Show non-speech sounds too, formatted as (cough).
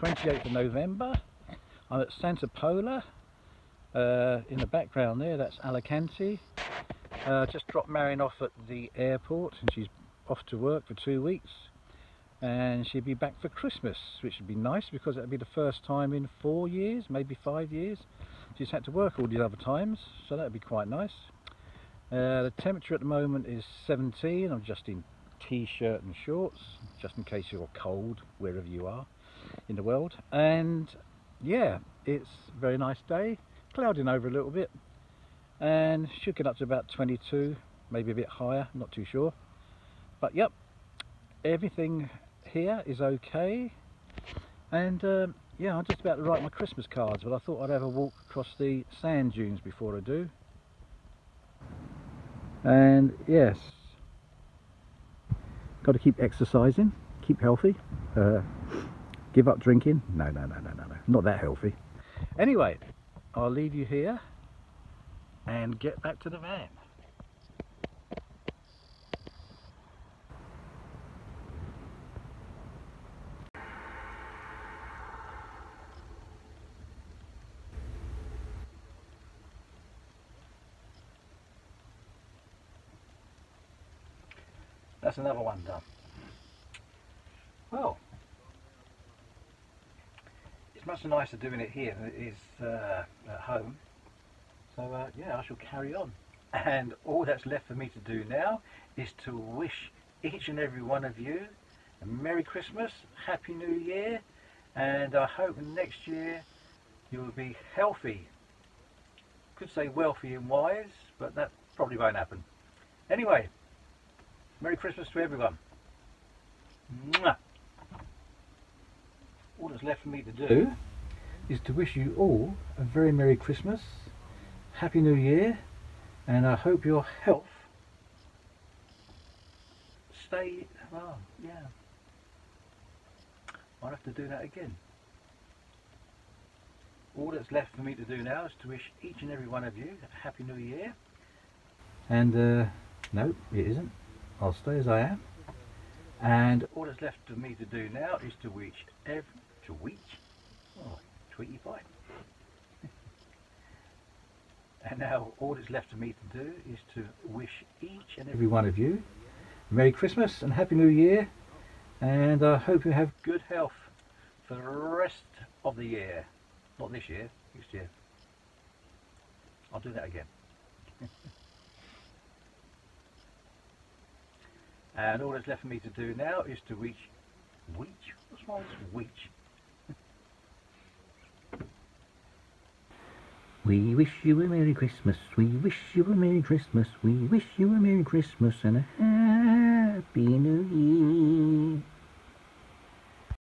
28th of November. I'm at Santa Pola. Uh, in the background there, that's Alicante. Uh, just dropped Marion off at the airport and she's off to work for two weeks. And she'll be back for Christmas, which would be nice because it'll be the first time in four years, maybe five years. She's had to work all these other times, so that would be quite nice. Uh, the temperature at the moment is 17. I'm just in t-shirt and shorts, just in case you're cold wherever you are in the world. And yeah, it's a very nice day, clouding over a little bit, and should get up to about 22, maybe a bit higher, not too sure. But yep, everything here is okay. And um, yeah, I'm just about to write my Christmas cards, but I thought I'd have a walk across the sand dunes before I do. And yes, got to keep exercising, keep healthy, uh, give up drinking. No, no, no, no, no, no, not that healthy. Anyway, I'll leave you here and get back to the van. That's another one done. Well, it's much nicer doing it here than it is uh, at home. So uh, yeah, I shall carry on. And all that's left for me to do now is to wish each and every one of you a Merry Christmas, Happy New Year, and I hope next year you'll be healthy. Could say wealthy and wise, but that probably won't happen. Anyway, Merry Christmas to everyone. Mwah. All that's left for me to do is to wish you all a very Merry Christmas, Happy New Year, and I hope your health stay, well, yeah. I'll have to do that again. All that's left for me to do now is to wish each and every one of you a Happy New Year. And, uh, no, it isn't. I'll stay as I am. And all that's left for me to do now is to reach every, to reach, oh, Tweety pie. (laughs) and now all that's left for me to do is to wish each and every one of you Merry Christmas and Happy New Year. And I hope you have good health for the rest of the year. Not this year, next year. I'll do that again. (laughs) And all that's left for me to do now is to reach, reach? What's reach? (laughs) We wish you a Merry Christmas, we wish you a Merry Christmas, we wish you a Merry Christmas and a Happy New Year.